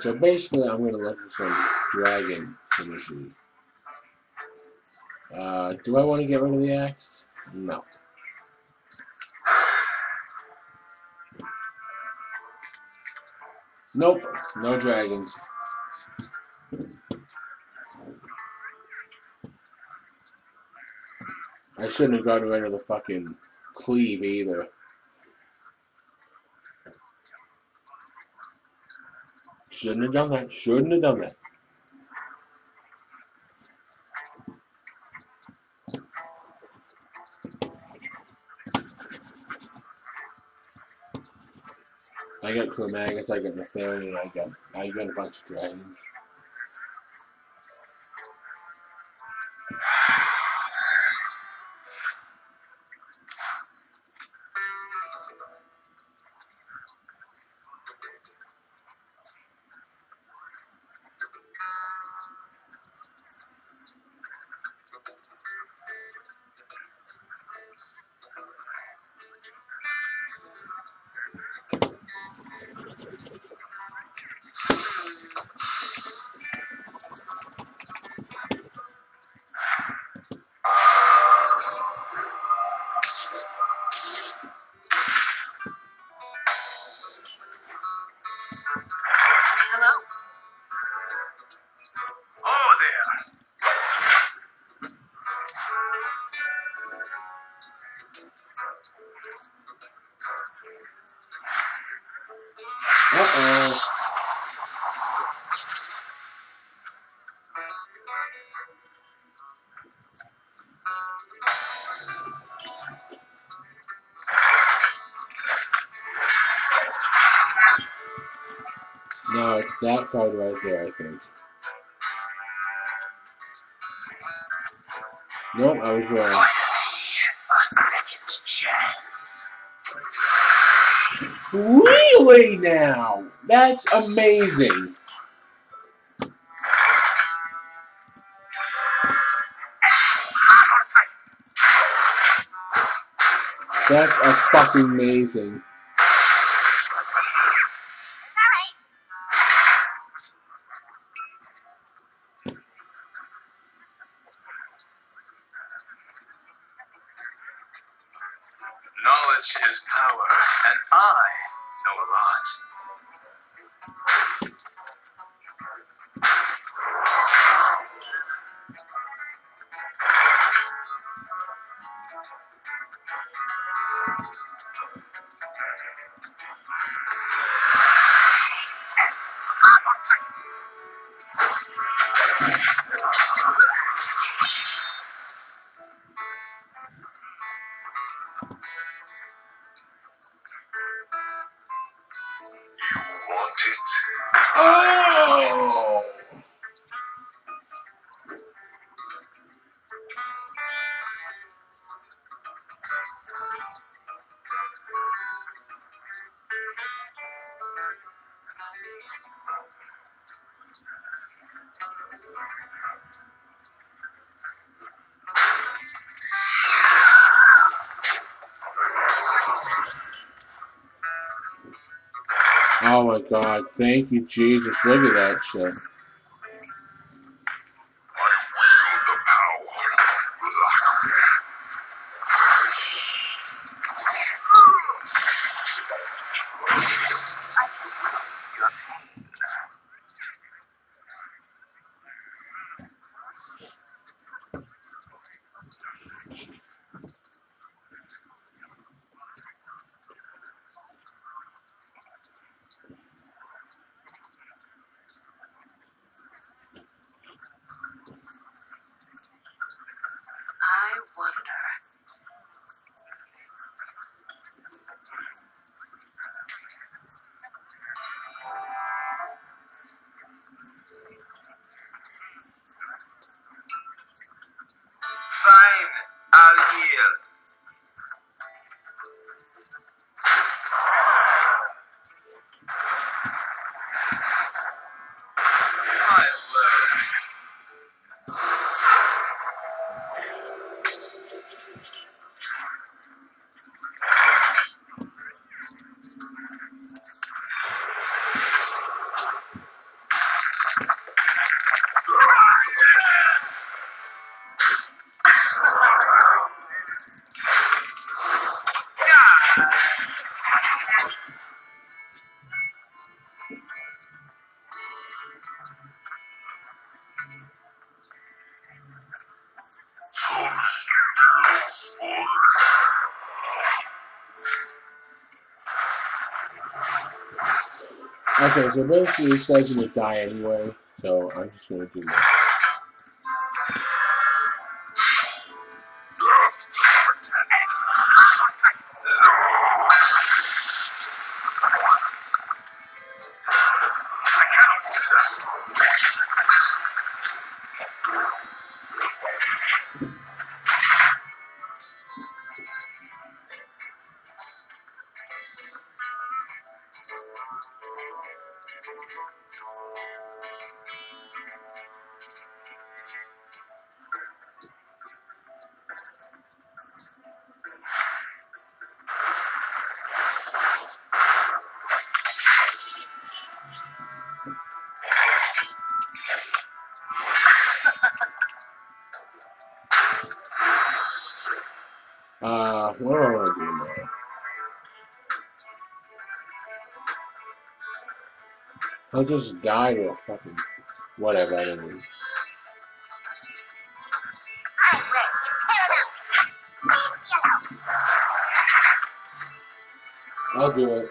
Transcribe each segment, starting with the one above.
So basically I'm gonna look for some dragon synergy. Uh, do I want to get rid of the axe? No. Nope, no dragons. I shouldn't have gotten rid of the fucking cleave either. Shouldn't have done that. Shouldn't have done that. I got Chromaggus, I got Nefarian, I got I got a bunch of dragons. It's that card right there, I think. Nope, I was wrong. A second chance. Really now? That's amazing. That's a fucking amazing. Oh my god, thank you, Jesus. Look at that shit. Okay, so basically this guy's gonna die anyway, so I'm just gonna do that. I'll just die to a fucking whatever. I don't know. I'll do it.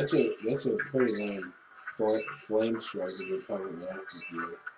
That's a that's a pretty lame fl- flame strike of a public access here.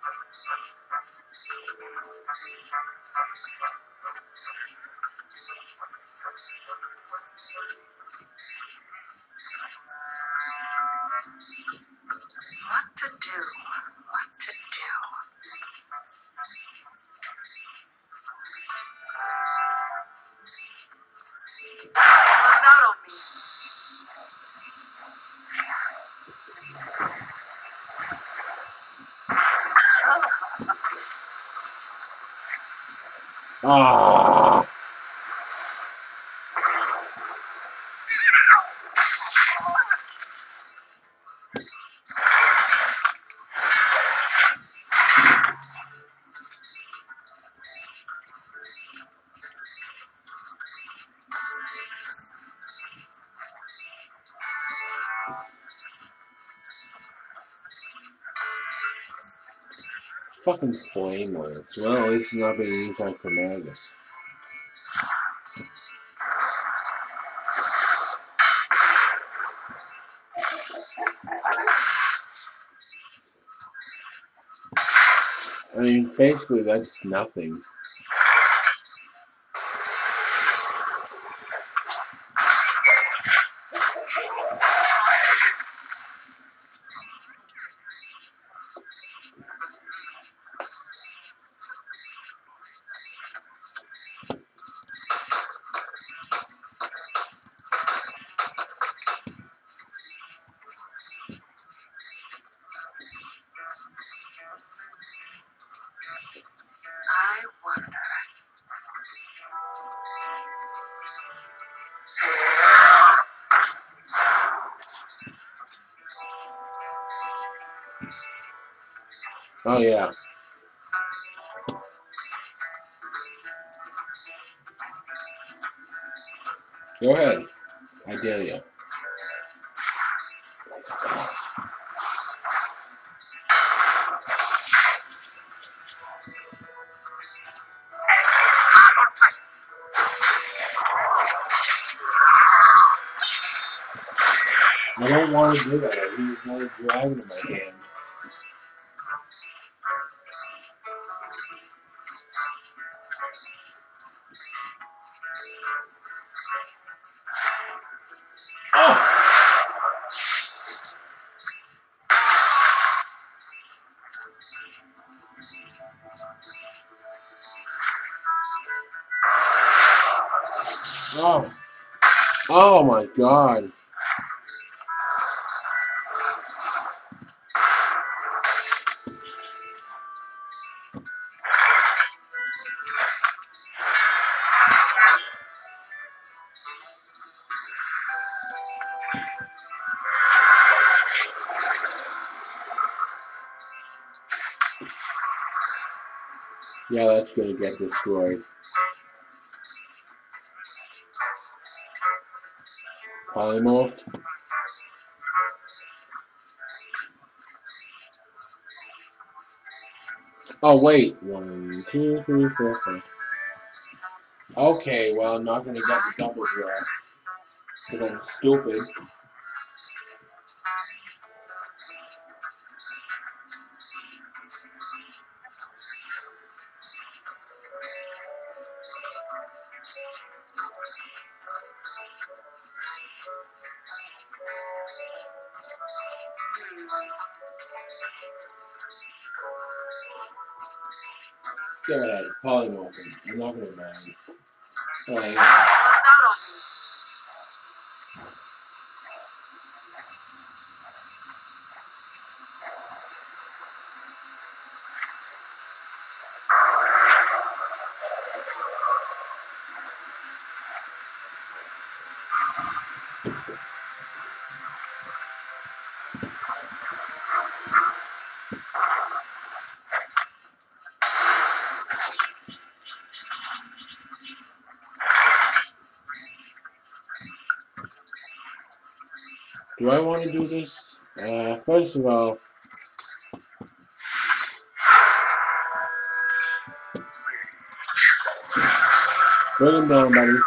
Ah! Fucking flame works. Well, at least it's not being used on Chromaggus. I mean, basically, that's nothing. Oh, yeah. Go ahead. I dare you. I don't want to do that. I need another dragon in my hand. God. Yeah, that's gonna get destroyed. Polymorphed. Oh wait, one, two, three, four, five. Okay, well I'm not gonna get the double draw because I'm stupid. Go ahead, polymorphing. I'm not gonna mind. Do I want to do this? Uh, first of all, bring him down, buddy.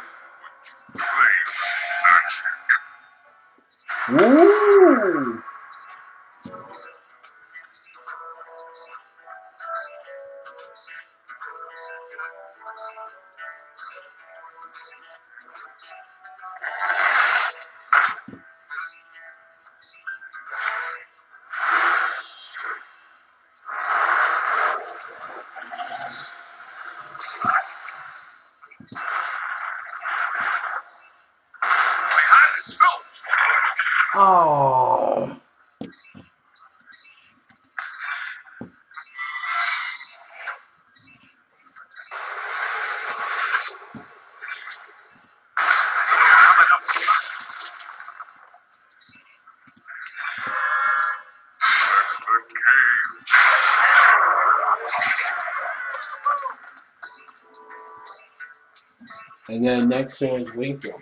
And then next turn is Wingfield.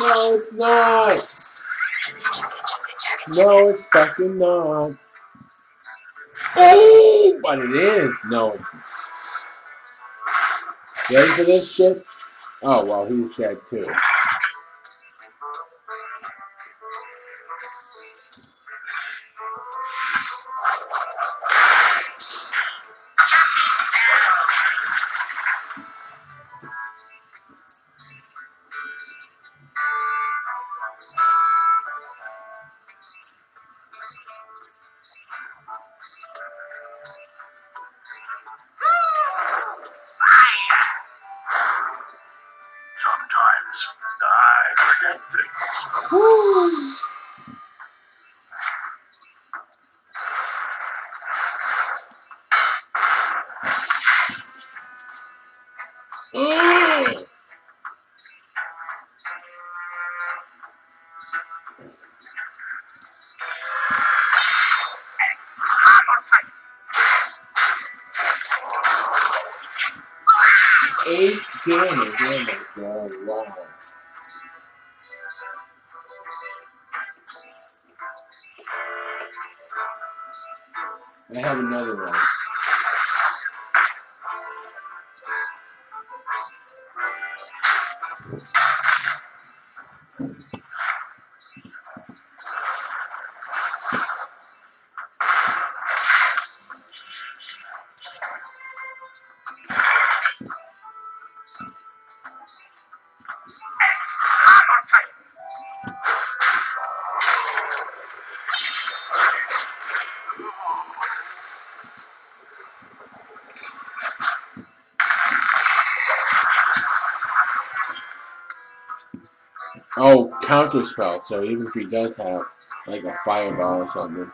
No, it's not. No, it's fucking not. Oh, but it is. No. Ready for this shit? Oh, well, he's dead too. I have another one. Counter spell. So even if he does have like a fireball or something.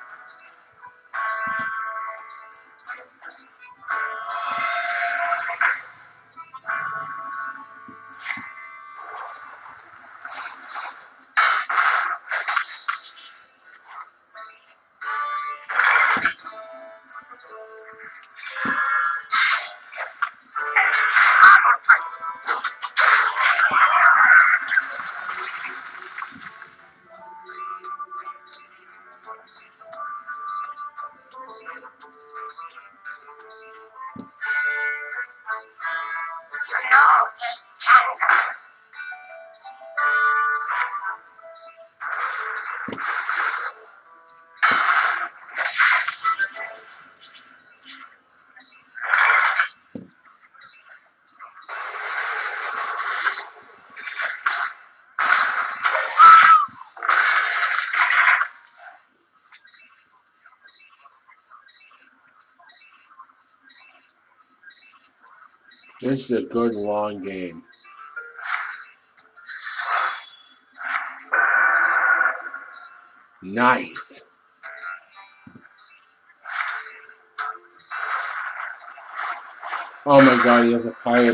This is a good long game. Nice. Oh my god, he has a fire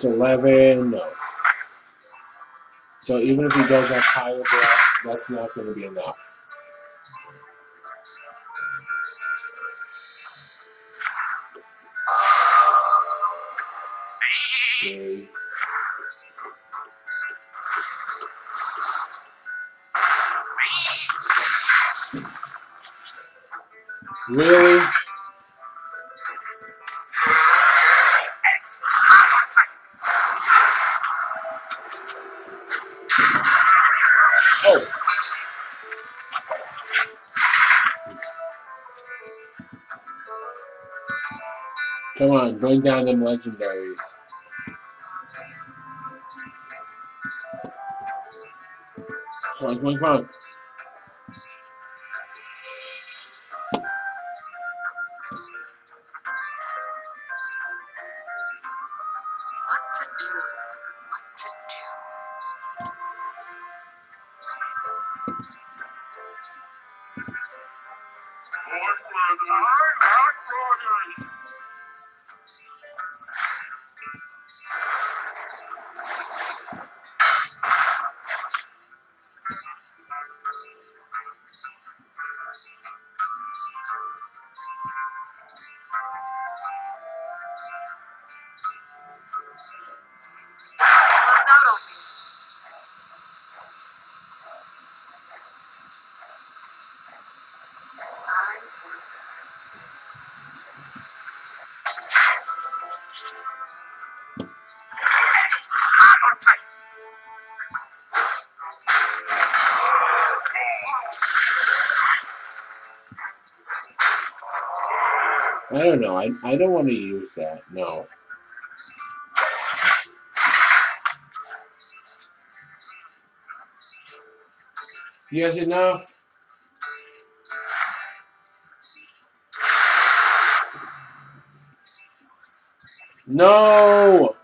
That's 11. No. So even if he does have fire blast, that's not going to be enough. Really? Bring down them legendaries. Come on, come on, come on. I don't know. I, I don't want to use that. No. Guys enough? No!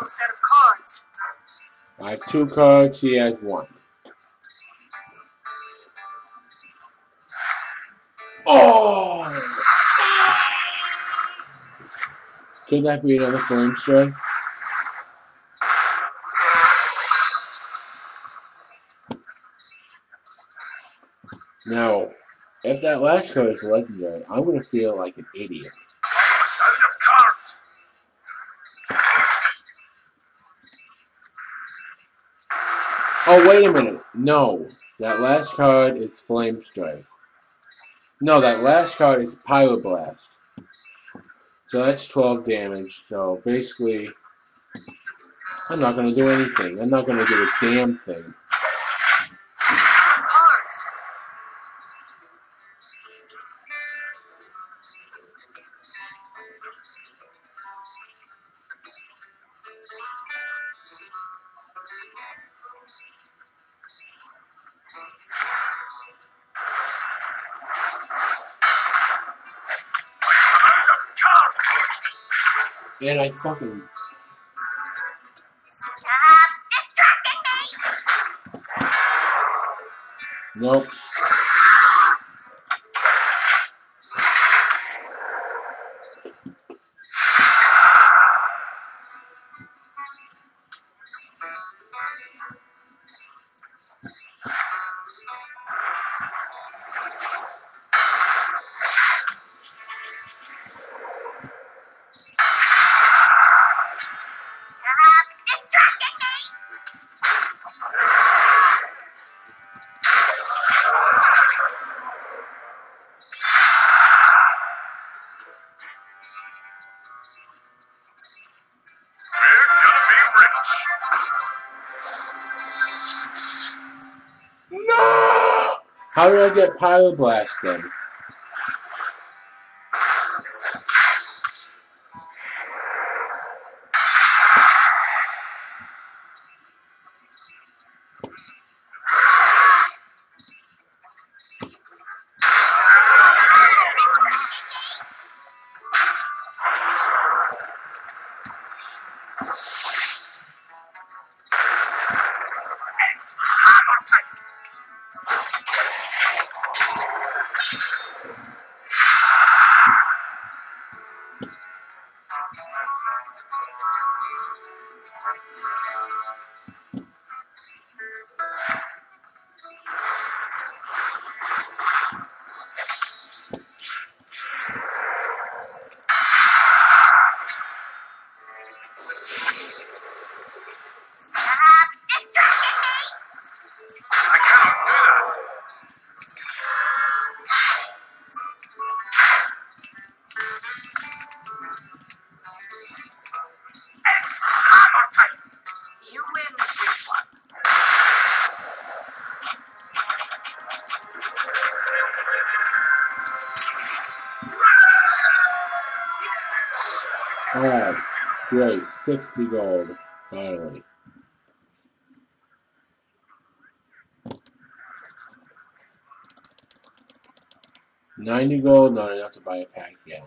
Out of cards. I have two cards. He has one. Oh! Could that be another flame strike? Now, if that last card is legendary, I'm gonna feel like an idiot. Out of cards. Oh, wait a minute. No. That last card is Flame Strike. No, that last card is Pyroblast. So that's 12 damage. So basically, I'm not going to do anything. I'm not going to do a damn thing. And I fucking. Stop distracting me. Nope. How did I get Pyroblast great. 60 gold. Finally. Ninety gold, not enough to buy a pack yet.